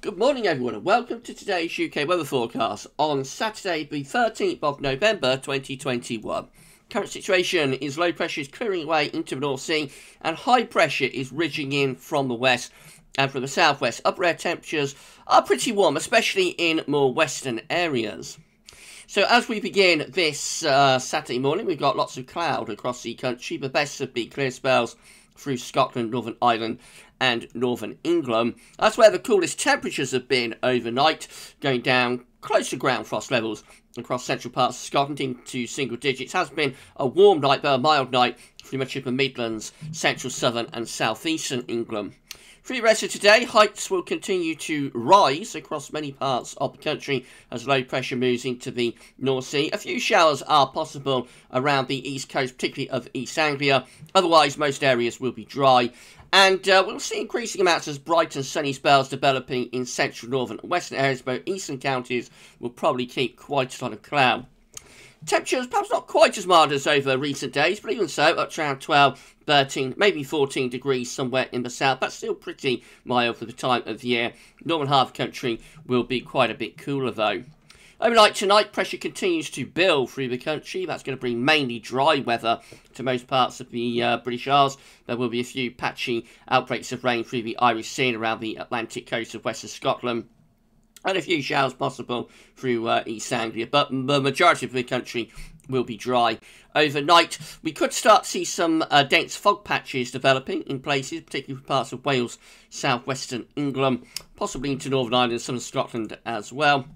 Good morning, everyone, and welcome to today's UK weather forecast on Saturday, the 13th of November 2021. Current situation is low pressure is clearing away into the North Sea, and high pressure is ridging in from the west and from the southwest. Upper air temperatures are pretty warm, especially in more western areas. So as we begin this uh, Saturday morning, we've got lots of cloud across the country. The best of the clear spells through Scotland, Northern Ireland, and northern England. That's where the coolest temperatures have been overnight, going down close to ground frost levels across central parts of Scotland into single digits. Has been a warm night, but a mild night in the Midlands, central, southern, and southeastern England. For the rest of today, heights will continue to rise across many parts of the country as low pressure moves into the North Sea. A few showers are possible around the east coast, particularly of East Anglia. Otherwise, most areas will be dry. And uh, we'll see increasing amounts of bright and sunny spells developing in central, northern, and western areas, but eastern counties will probably keep quite a lot of cloud. Temperatures perhaps not quite as mild as over recent days, but even so, up to around 12, 13, maybe 14 degrees somewhere in the south. That's still pretty mild for the time of year. Northern half country will be quite a bit cooler though. Overnight tonight, pressure continues to build through the country. That's going to bring mainly dry weather to most parts of the uh, British Isles. There will be a few patchy outbreaks of rain through the Irish Sea and around the Atlantic coast of western Scotland and a few showers possible through uh, East Anglia, but the majority of the country will be dry. Overnight, we could start to see some uh, dense fog patches developing in places, particularly parts of Wales, southwestern England, possibly into Northern Ireland, some Scotland as well.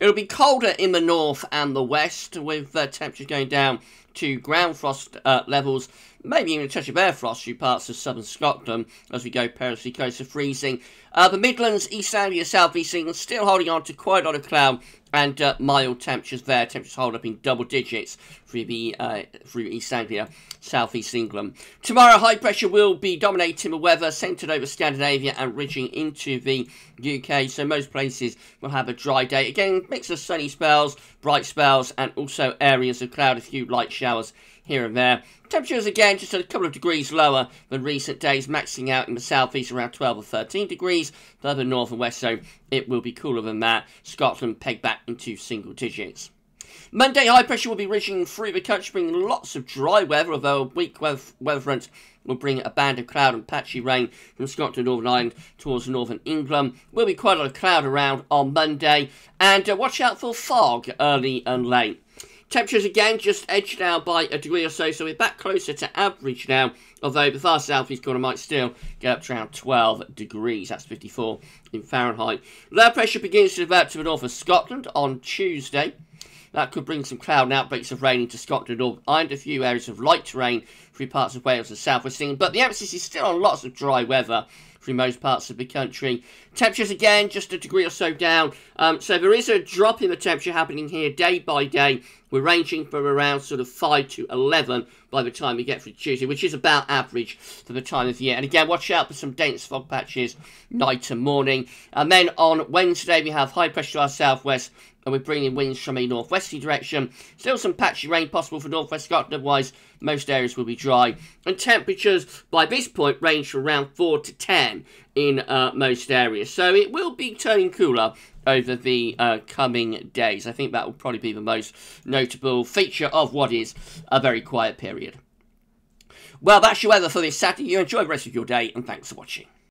It'll be colder in the north and the west, with uh, temperatures going down to ground frost uh, levels, maybe even a touch of air frost through parts of southern Scotland as we go perilously close to freezing. Uh, the Midlands, East Anglia, South East England still holding on to quite a lot of cloud and uh, mild temperatures there. Temperatures hold up in double digits through the uh, through East Anglia, South East England. Tomorrow, high pressure will be dominating the weather, centred over Scandinavia and ridging into the UK. So most places will have a dry day. Again, mix of sunny spells, bright spells, and also areas of cloud, a few light showers here and there. Temperatures again just a couple of degrees lower than recent days, maxing out in the southeast around 12 or 13 degrees. Further north and west, so it will be cooler than that. Scotland pegged back into single digits. Monday, high pressure will be reaching through the country, bringing lots of dry weather, although a weak weather, weather front will bring a band of cloud and patchy rain from Scotland Northern Ireland towards northern England. Will be quite a lot of cloud around on Monday, and uh, watch out for fog early and late. Temperatures again just edged down by a degree or so, so we're back closer to average now. Although the far southeast corner might still get up to around 12 degrees. That's 54 in Fahrenheit. Low pressure begins to develop to the north of Scotland on Tuesday. That could bring some cloud and outbreaks of rain into Scotland or and a few areas of light rain through parts of Wales and South West England. But the emphasis is still on lots of dry weather through most parts of the country. Temperatures again just a degree or so down. Um, so there is a drop in the temperature happening here day by day. We're ranging from around sort of 5 to 11 by the time we get through Tuesday, which is about average for the time of year. And again, watch out for some dense fog patches night and morning. And then on Wednesday, we have high pressure to our southwest and we're bringing winds from a northwesterly direction. Still some patchy rain possible for northwest Scotland, otherwise most areas will be dry. And temperatures by this point range from around 4 to 10 in uh, most areas. So it will be turning cooler over the uh, coming days. I think that will probably be the most notable feature of what is a very quiet period. Well, that's your weather for this Saturday. You enjoy the rest of your day, and thanks for watching.